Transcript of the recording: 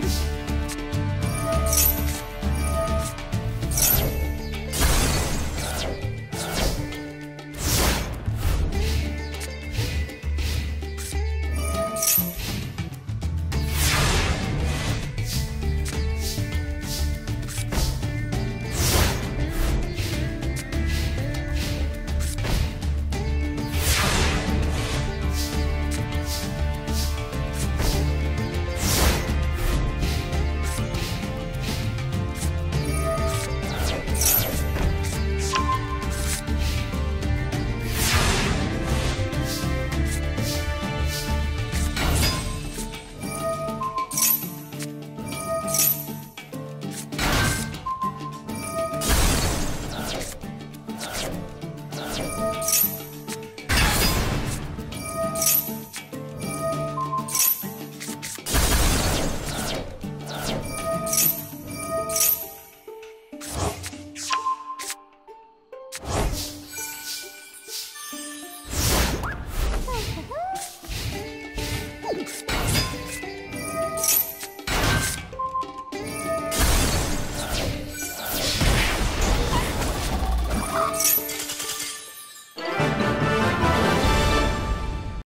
Woo! life.